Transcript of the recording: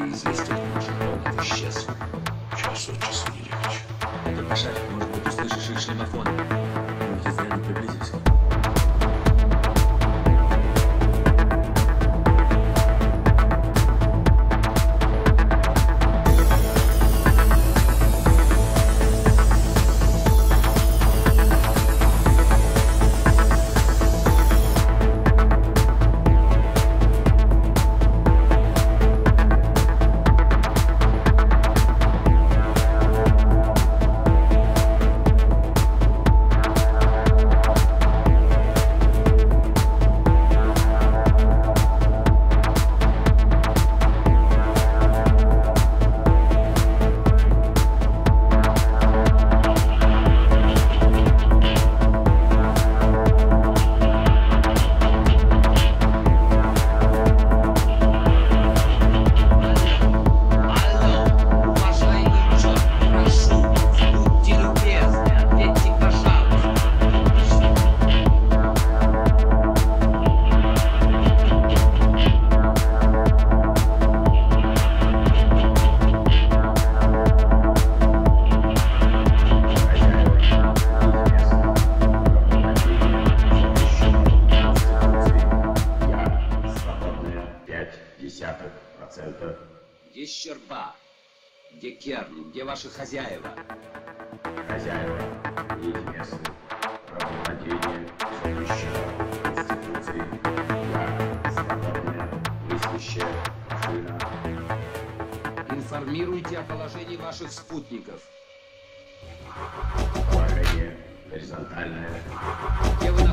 неизвестен. Он исчез. Час от часу не легче. Только шаг, может быть, услышишь их шлемофон. Мы не приблизимся. процентов. Где Щерба? Где Керн? Где ваши хозяева? Хозяева неизвестны. Правовладение запрещено. Конституции. Я свободная мыслящая страна. Информируйте о положении ваших спутников. Положение горизонтальное. Где вы